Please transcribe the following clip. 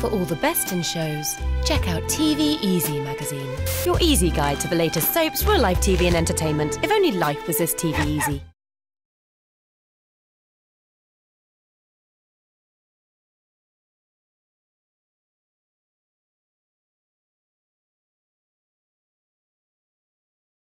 For all the best in shows, check out TV Easy magazine. Your easy guide to the latest soaps, real life TV and entertainment. If only life was this TV easy.